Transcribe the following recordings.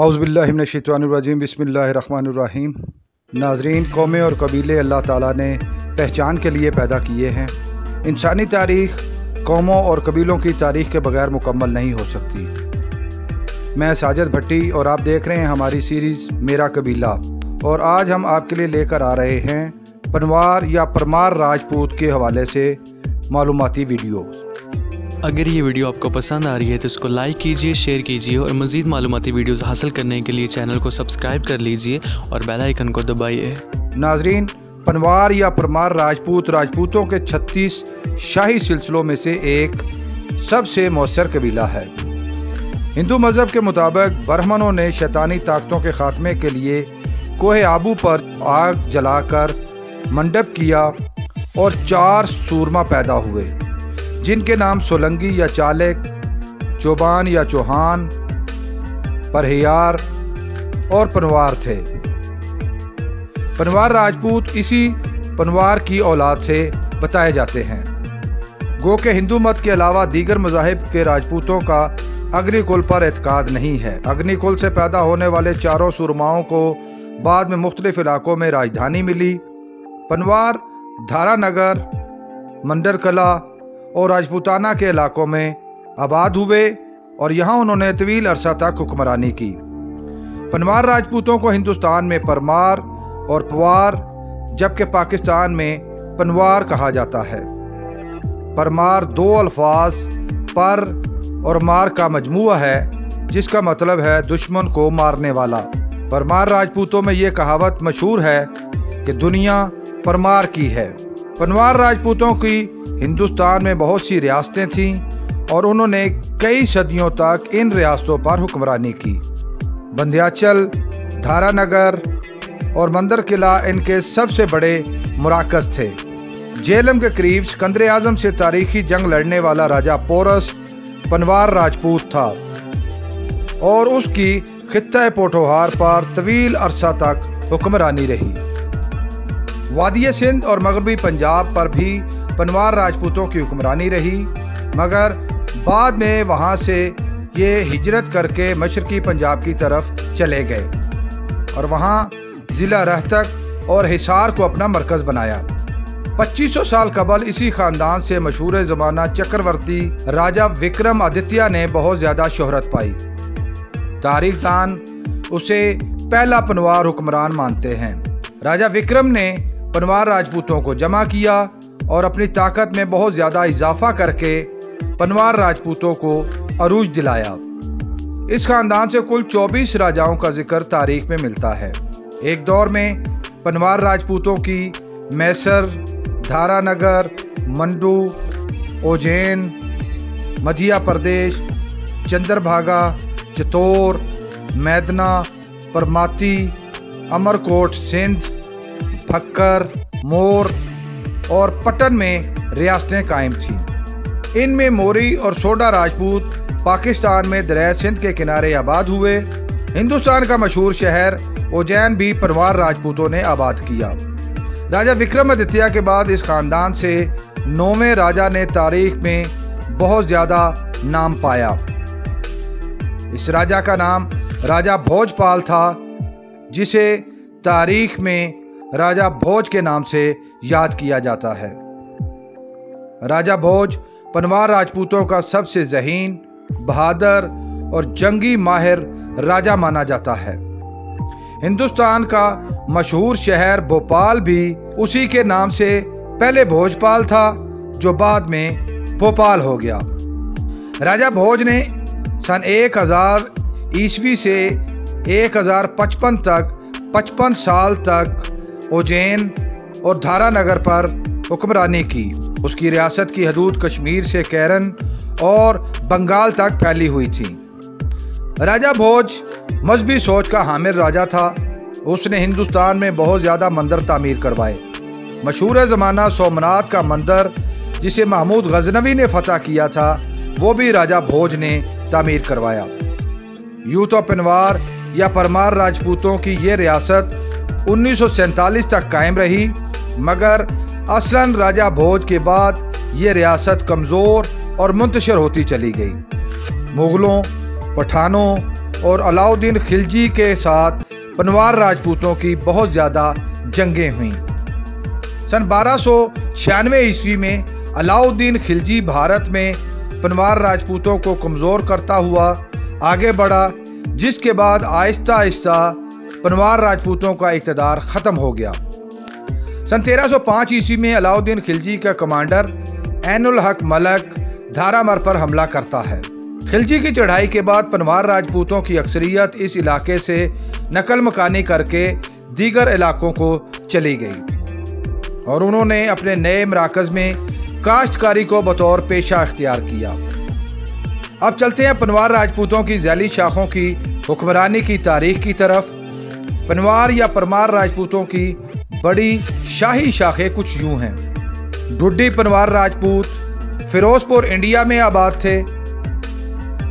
اعوذ باللہ من الشیطان الرجیم، بسم اللہ الرحمن الرحیم۔ ناظرین، قومیں اور قبیلے اللہ تعالیٰ نے پہچان کے لیے پیدا کیے ہیں۔ انسانی تاریخ قوموں اور قبیلوں کی تاریخ کے بغیر مکمل نہیں ہو سکتی۔ میں ساجد بھٹی اور آپ دیکھ رہے ہیں ہماری سیریز میرا قبیلہ۔ اور آج ہم آپ کے لیے لے کر آ رہے ہیں پنوار یا پرمار راجپوت کے حوالے سے معلوماتی ویڈیوز۔ اگر یہ ویڈیو آپ کو پسند آ رہی ہے تو اس کو لائک کیجیے، شیئر کیجیے اور مزید معلوماتی ویڈیوز حاصل کرنے کے لیے چینل کو سبسکرائب کر لیجیے اور بیل آئیکن کو دبائیے۔ ناظرین، پنوار یا پرمار راجپوت راجپوتوں کے چھتیس شاہی سلسلوں میں سے ایک سب سے مؤثر قبیلہ ہے۔ ہندو مذہب کے مطابق برہمنوں نے شیطانی طاقتوں کے خاتمے کے لیے کوہ آبو پر آگ جلا کر منڈپ کیا اور چار سورما پیدا ہوئے۔ جن کے نام سولنگی یا چالک چوبان یا چوہان، پرہیار اور پنوار تھے۔ پنوار راجپوت اسی پنوار کی اولاد سے بتائے جاتے ہیں۔ گو کہ ہندو مت کے علاوہ دیگر مذاہب کے راجپوتوں کا اگنی کل پر اعتقاد نہیں ہے۔ اگنی کل سے پیدا ہونے والے چاروں سرماؤں کو بعد میں مختلف علاقوں میں راجدھانی ملی۔ پنوار، دھارا نگر منڈر کلا اور راجپوتانہ کے علاقوں میں آباد ہوئے اور یہاں انہوں نے طویل عرصہ تک حکمرانی کی۔ پنوار راجپوتوں کو ہندوستان میں پرمار اور پوار، جبکہ پاکستان میں پنوار کہا جاتا ہے۔ پرمار دو الفاظ، پر اور مار کا مجموعہ ہے، جس کا مطلب ہے دشمن کو مارنے والا۔ پرمار راجپوتوں میں یہ کہاوت مشہور ہے کہ دنیا پرمار کی ہے۔ پنوار راجپوتوں کی ہندوستان میں بہت سی ریاستیں تھیں اور انہوں نے کئی صدیوں تک ان ریاستوں پر حکمرانی کی۔ بندیاچل دھارا نگر اور مندر قلعہ ان کے سب سے بڑے مراکز تھے۔ جیلم کے قریب سکندر اعظم سے تاریخی جنگ لڑنے والا راجہ پورس پنوار راجپوت تھا اور اس کی خطہ پوٹوہار پر طویل عرصہ تک حکمرانی رہی۔ وادی سندھ اور مغربی پنجاب پر بھی پنوار راجپوتوں کی حکمرانی رہی، مگر بعد میں وہاں سے یہ ہجرت کر کے مشرقی پنجاب کی طرف چلے گئے اور وہاں ضلع رہتک اور حصار کو اپنا مرکز بنایا۔ پچیس سو سال قبل اسی خاندان سے مشہور زمانہ چکرورتی راجہ وکرم آدتیہ نے بہت زیادہ شہرت پائی۔ تاریخ دان اسے پہلا پنوار حکمران مانتے ہیں۔ راجہ وکرم نے پنوار راجپوتوں کو جمع کیا اور اپنی طاقت میں بہت زیادہ اضافہ کر کے پنوار راجپوتوں کو عروج دلایا۔ اس خاندان سے کل چوبیس راجاؤں کا ذکر تاریخ میں ملتا ہے۔ ایک دور میں پنوار راجپوتوں کی میسر، دھارا نگر، منڈو، اوجین، مدھیہ پردیش چندر بھاگا چتور، میدنا، پرماتی، امرکوٹ، سندھ پھکر، مور اور پٹن میں ریاستیں قائم تھیں۔ ان میں موری اور سوڈا راجپوت پاکستان میں دریائے سندھ کے کنارے آباد ہوئے۔ ہندوستان کا مشہور شہر اوجین بھی پروار راجپوتوں نے آباد کیا۔ راجہ وکرم آدتیہ کے بعد اس خاندان سے نویں راجہ نے تاریخ میں بہت زیادہ نام پایا۔ اس راجہ کا نام راجہ بھوج پال تھا، جسے تاریخ میں راجہ بھوج کے نام سے یاد کیا جاتا ہے۔ راجہ بھوج پنوار راجپوتوں کا سب سے ذہین، بہادر اور جنگی ماہر راجہ مانا جاتا ہے۔ ہندوستان کا مشہور شہر بھوپال بھی اسی کے نام سے پہلے بھوج پال تھا، جو بعد میں بھوپال ہو گیا۔ راجہ بھوج نے سن ایک ہزار عیسوی سے ایک ہزار پچپن تک، پچپن سال تک اوجین اور دھارا نگر پر حکمرانی کی۔ اس کی ریاست کی حدود کشمیر سے کیرن اور بنگال تک پھیلی ہوئی تھی۔ راجہ بھوج مذہبی سوچ کا حامل راجہ تھا۔ اس نے ہندوستان میں بہت زیادہ مندر تعمیر کروائے۔ مشہور زمانہ سومنات کا مندر جسے محمود غزنوی نے فتح کیا تھا، وہ بھی راجہ بھوج نے تعمیر کروایا۔ یوتھ و پنوار یا پرمار راجپوتوں کی یہ ریاست انیس سو سینتالیس تک قائم رہی، مگر اصلاً راجہ بھوج کے بعد یہ ریاست کمزور اور منتشر ہوتی چلی گئی۔ مغلوں، پٹھانوں اور علاؤدین خلجی کے ساتھ پنوار راجپوتوں کی بہت زیادہ جنگیں ہوئیں۔ سن بارہ سو چھیانوے عیسوی میں علاؤدین خلجی بھارت میں پنوار راجپوتوں کو کمزور کرتا ہوا آگے بڑھا، جس کے بعد آہستہ آہستہ پنوار راجپوتوں کا اقتدار ختم ہو گیا۔ سن تیرہ سو پانچ عیسوی میں علاؤدین خلجی کا کمانڈر این الحق ملک دھارا مر پر حملہ کرتا ہے۔ خلجی کی چڑھائی کے بعد پنوار راجپوتوں کی اکثریت اس علاقے سے نقل مکانی کر کے دیگر علاقوں کو چلی گئی۔ اور انہوں نے اپنے نئے مراکز میں کاشتکاری کو بطور پیشہ اختیار کیا۔ اب چلتے ہیں پنوار راجپوتوں کی ذیلی شاخوں کی حکمرانی کی تاریخ کی طرف۔ پنوار یا پرمار راجپوتوں کی بڑی شاہی شاخیں کچھ یوں ہیں۔ ڈڈی پنوار راجپوت فیروز پور انڈیا میں آباد تھے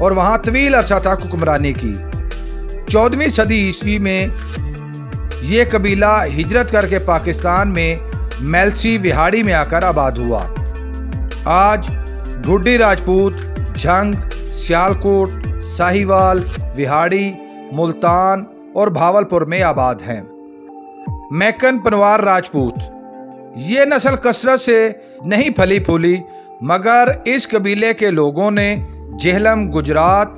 اور وہاں طویل عرصہ تک حکمرانی کی۔ چودویں صدی عیسوی میں یہ قبیلہ ہجرت کر کے پاکستان میں میلسی وہاڑی میں آ کر آباد ہوا۔ آج ڈھوڈی راجپوت، جھنگ، سیالکوٹ، ساہیوال، وہاڑی، ملتان اور بھاولپور میں آباد ہیں۔ میکن پنوار راجپوت۔ یہ نسل کثرت سے نہیں پھلی پھولی، مگر اس قبیلے کے لوگوں نے جہلم، گجرات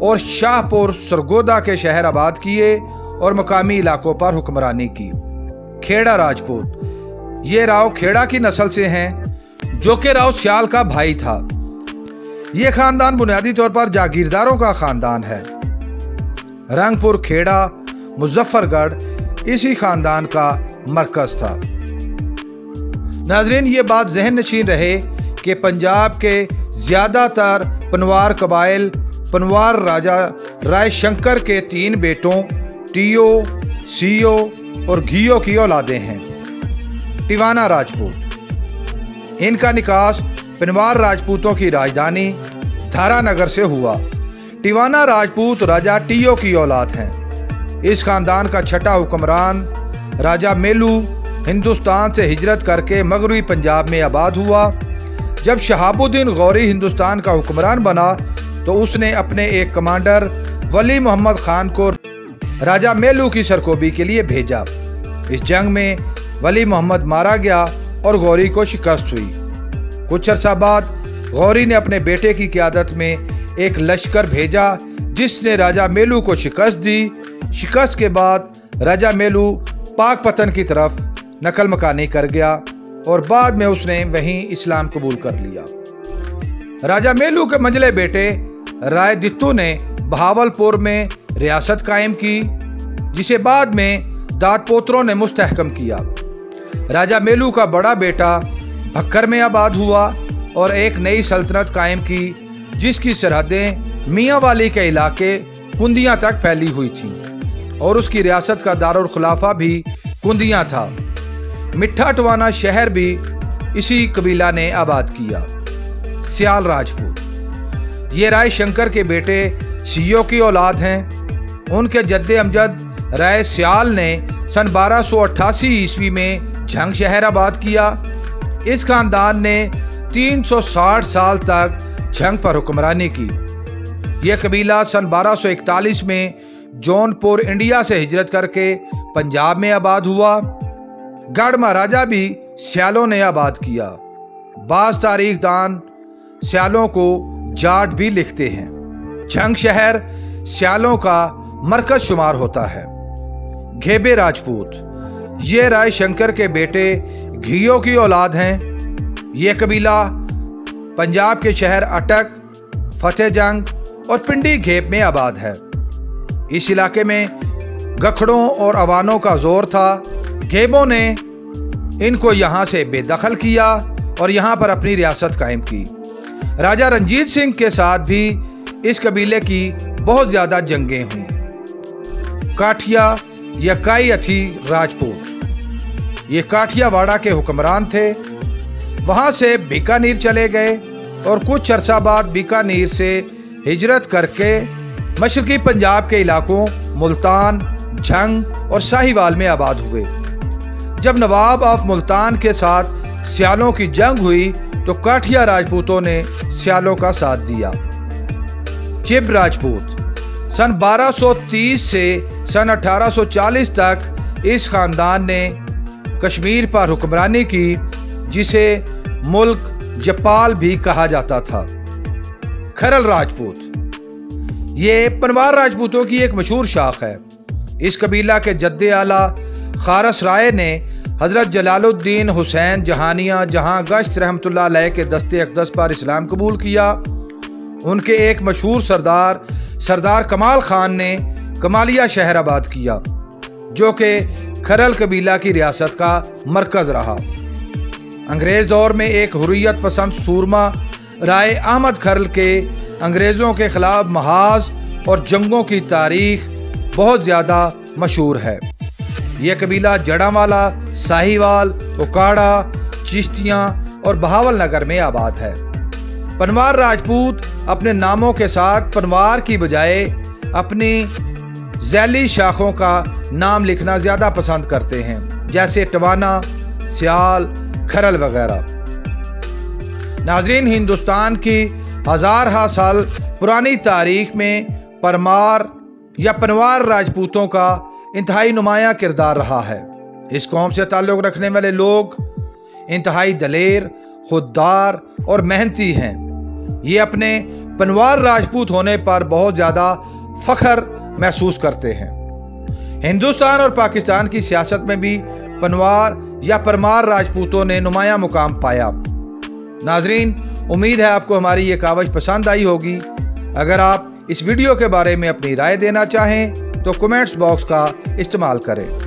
اور شاہ پور سرگودا کے شہر آباد کیے اور مقامی علاقوں پر حکمرانی کی۔ کھیڑا راجپوت۔ یہ راؤ کھیڑا کی نسل سے ہیں، جو کہ راؤ سیال کا بھائی تھا۔ یہ خاندان بنیادی طور پر جاگیرداروں کا خاندان ہے۔ رنگ پور کھیڑا، مظفر گڑھ، اسی خاندان کا مرکز تھا۔ ناظرین، یہ بات ذہن نشین رہے کہ پنجاب کے زیادہ تر پنوار قبائل، پنوار راجہ رائے شنکر کے تین بیٹوں، ٹیو، سیو اور گھیو کی اولادیں ہیں۔ ٹیوانا راجپوت۔ ان کا نکاس پنوار راجپوتوں کی راجدانی دھارا نگر سے ہوا۔ ٹیوانا راجپوت راجہ ٹیو کی اولاد ہیں۔ اس خاندان کا چھٹا حکمران راجہ میلو ہندوستان سے ہجرت کر کے مغربی پنجاب میں آباد ہوا۔ جب شہاب الدین غوری ہندوستان کا حکمران بنا، تو اس نے اپنے ایک کمانڈر ولی محمد خان کو راجہ میلو کی سرکوبی کے لیے بھیجا۔ اس جنگ میں ولی محمد مارا گیا اور غوری کو شکست ہوئی۔ کچھ عرصہ بعد غوری نے اپنے بیٹے کی قیادت میں ایک لشکر بھیجا جس نے راجہ میلو کو شکست دی۔ شکست کے بعد راجہ میلو پاک پتن کی طرف نقل مکانی کر گیا اور بعد میں اس نے وہیں اسلام قبول کر لیا۔ راجہ میلو کے منجلے بیٹے رائے دتو نے بہاول پور میں ریاست قائم کی، جسے بعد میں داد پوتروں نے مستحکم کیا۔ راجہ میلو کا بڑا بیٹا بھکر میں آباد ہوا اور ایک نئی سلطنت قائم کی۔ جس کی سرحدیں میاں والی کے علاقے کندیاں تک پھیلی ہوئی تھیں اور اس کی ریاست کا دارالخلافہ بھی کندیاں تھا۔ مٹھا ٹوانا شہر بھی اسی قبیلہ نے آباد کیا۔ سیال راجپوت یہ رائے شنکر کے بیٹے سیو کی اولاد ہیں۔ ان کے جد امجد رائے سیال نے سن بارہ سو اٹھاسی عیسوی میں جھنگ شہر آباد کیا۔ اس خاندان نے تین سو ساٹھ سال تک جھنگ پر حکمرانی کی۔ یہ قبیلہ سن بارہ سو اکتالیس میں جون پور انڈیا سے ہجرت کر کے پنجاب میں آباد ہوا۔ گڑھ مہاراجہ بھی سیالوں نے آباد کیا۔ بعض تاریخ دان سیالوں کو جاٹ بھی لکھتے ہیں۔ جھنگ شہر سیالوں کا مرکز شمار ہوتا ہے۔ گھیبے راجپوت، یہ رائے شنکر کے بیٹے گھیو کی اولاد ہیں۔ یہ قبیلہ پنجاب کے شہر اٹک، فتح جنگ اور پنڈی گھیپ میں آباد ہے۔ اس علاقے میں گکھڑوں اور اوانوں کا زور تھا۔ گھیبوں نے ان کو یہاں سے بے دخل کیا اور یہاں پر اپنی ریاست قائم کی۔ راجہ رنجیت سنگھ کے ساتھ بھی اس قبیلے کی بہت زیادہ جنگیں ہوئیں۔ کاٹھیا یا کائی اتھی راجپوت۔ یہ کاٹھیا واڑا کے حکمران تھے۔ وہاں سے بیکانیر چلے گئے اور کچھ عرصہ بعد بیکانیر سے ہجرت کر کے مشرقی پنجاب کے علاقوں ملتان، جھنگ اور ساہیوال میں آباد ہوئے۔ جب نواب آف ملتان کے ساتھ سیالوں کی جنگ ہوئی تو کاٹھیا راجپوتوں نے سیالوں کا ساتھ دیا۔ چب راجپوت۔ سن بارہ سو تیس سے سن اٹھارہ سو چالیس تک اس خاندان نے کشمیر پر حکمرانی کی جسے ملک جپال بھی کہا جاتا تھا۔ کھرل راجپوت۔ یہ پنوار راجپوتوں کی ایک مشہور شاخ ہے۔ اس قبیلہ کے جد اعلیٰ خارس رائے نے حضرت جلال الدین حسین جہانیہ جہاں گشت رحمت اللہ علیہ کے دست اقدس پر اسلام قبول کیا، ان کے ایک مشہور سردار سردار کمال خان نے کمالیہ شہر آباد کیا، جو کہ کھرل قبیلہ کی ریاست کا مرکز رہا۔ انگریز دور میں ایک حریت پسند سورما رائے احمد کھرل کے انگریزوں کے خلاف محاذ اور جنگوں کی تاریخ بہت زیادہ مشہور ہے۔ یہ قبیلہ جڑا والا ساہی وال اکاڑا، چشتیاں اور بہاول نگر میں آباد ہے۔ پنوار راجپوت اپنے ناموں کے ساتھ پنوار کی بجائے اپنی ذیلی شاخوں کا نام لکھنا زیادہ پسند کرتے ہیں، جیسے ٹوانا، سیال کھرل وغیرہ۔ ناظرین، ہندوستان کی ہزارہ سال پرانی تاریخ میں پرمار یا پنوار راجپوتوں کا انتہائی نمایاں کردار رہا ہے۔ اس قوم سے تعلق رکھنے والے لوگ انتہائی دلیر، خوددار اور محنتی ہیں۔ یہ اپنے پنوار راجپوت ہونے پر بہت زیادہ فخر محسوس کرتے ہیں۔ ہندوستان اور پاکستان کی سیاست میں بھی پنوار یا پرمار راجپوتوں نے نمایاں مقام پایا۔ ناظرین، امید ہے آپ کو ہماری یہ کاوش پسند آئی ہوگی۔ اگر آپ اس ویڈیو کے بارے میں اپنی رائے دینا چاہیں تو کمنٹس باکس کا استعمال کریں۔